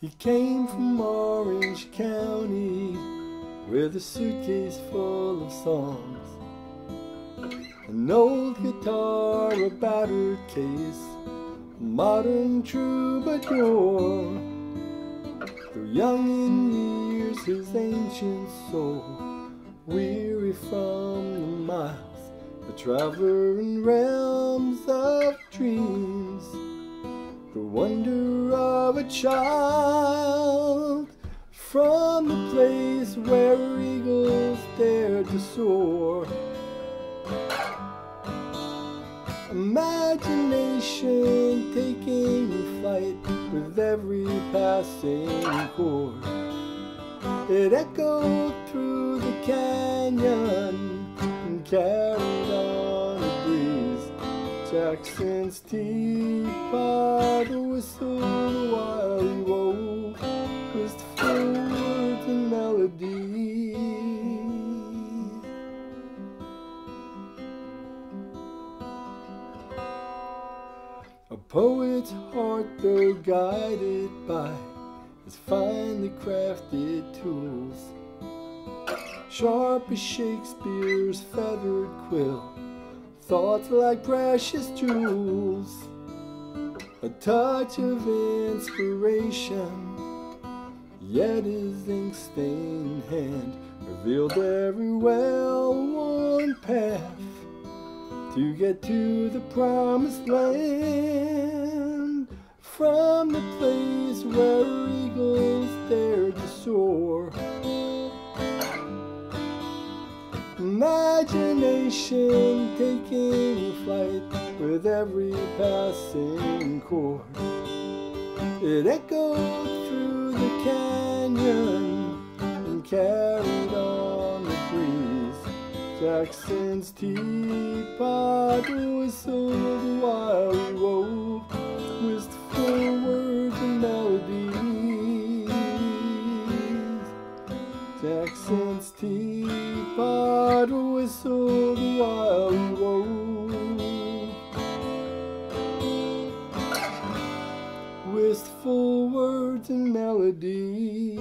He came from Orange County with a suitcase full of songs. An old guitar, a battered case, a modern troubadour. Though young in years, his ancient soul, weary from the miles, a traveler in realms of dreams, wonder of a child from the place where eagles dare to soar. Imagination taking flight with every passing chord. It echoed through the canyon and carried on. Jackson's teapot whistled while he wove wistful words and melodies. A poet's heart, though guided by his finely crafted tools, sharp as Shakespeare's feathered quill, thoughts like precious jewels, a touch of inspiration, yet his ink-stained hand revealed every well-worn path to get to the promised land. From the place where Imagination taking flight with every passing chord. It echoed through the canyon and carried on the breeze. Jackson's teapot whistled while he wove Jackson's teapot whistled while he wove wistful words and melodies.